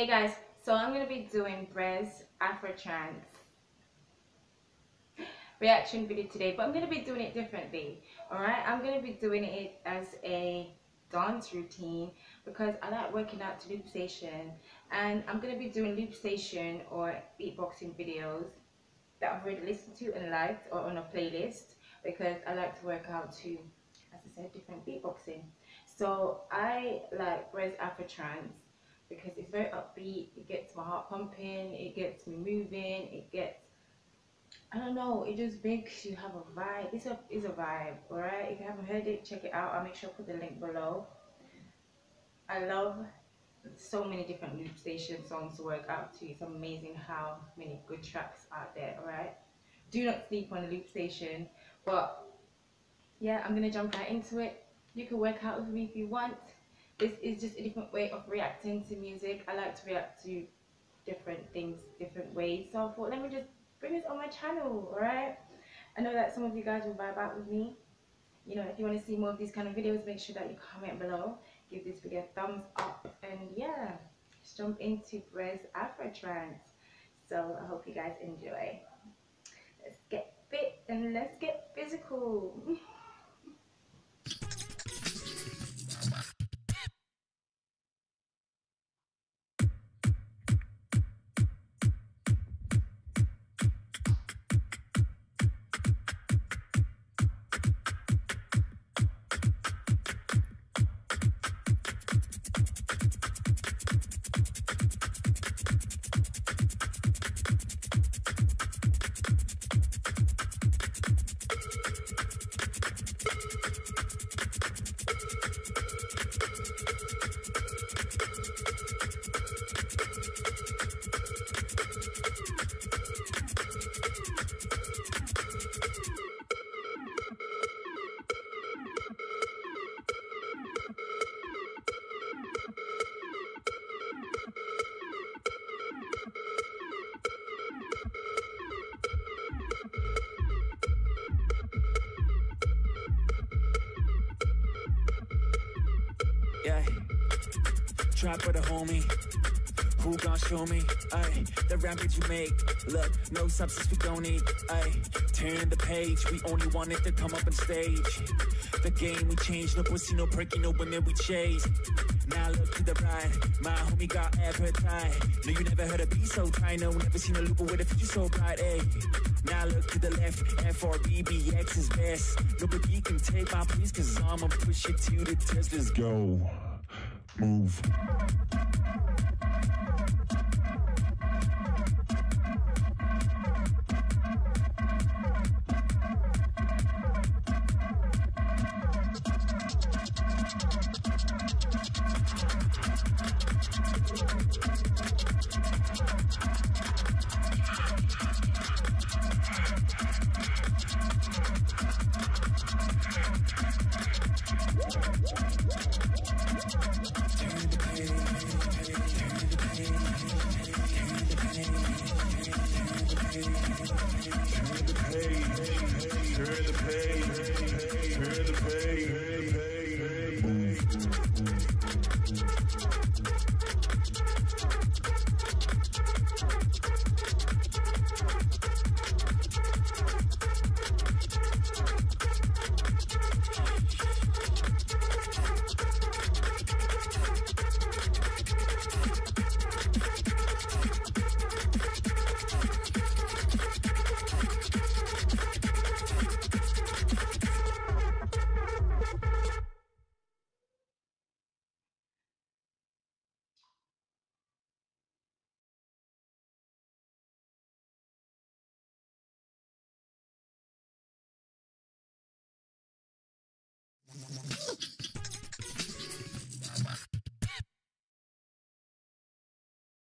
Hey guys, so I'm going to be doing Brez AfroTranse reaction video today, but I'm going to be doing it differently. Alright, I'm going to be doing it as a dance routine because I like working out to loop station and I'm going to be doing loop station or beatboxing videos that I've already listened to and liked or on a playlist because I like to work out to, as I said, different beatboxing. So I like Brez AfroTranse because it's very upbeat. It gets my heart pumping. It gets me moving. It gets I don't know. It just makes you have a vibe. It's a it's a vibe. All right. If you haven't heard it, check it out. I'll make sure I put the link below. I love so many different loop station songs to work out to. It's amazing how many good tracks out there. All right. Do not sleep on the loop station. But yeah, I'm gonna jump right into it. You can work out with me if you want this is just a different way of reacting to music. I like to react to different things different ways. So I thought, let me just bring this on my channel, alright? I know that some of you guys will vibe out with me. You know, if you want to see more of these kind of videos, make sure that you comment below. Give this video a thumbs up. And yeah, let's jump into Brez AfroTranse. So I hope you guys enjoy. Let's get fit and let's get physical. Yeah. Trap for the homie. Who gon' show me? Ayy, the rampage you make. Look, no substance we don't need. Ayy, turn the page. We only want it to come up on stage. The game we changed. No pussy, no perky, no women we chase. Now look to the right. My homie got appetite. No, you never heard a beat so tight. No, never seen a looper with a future so bright. Ayy, now look to the left. FRBBX is best. Nobody can take my place, cause I'ma push it to the test. Let's go. Move. Turn the page. Turn the page.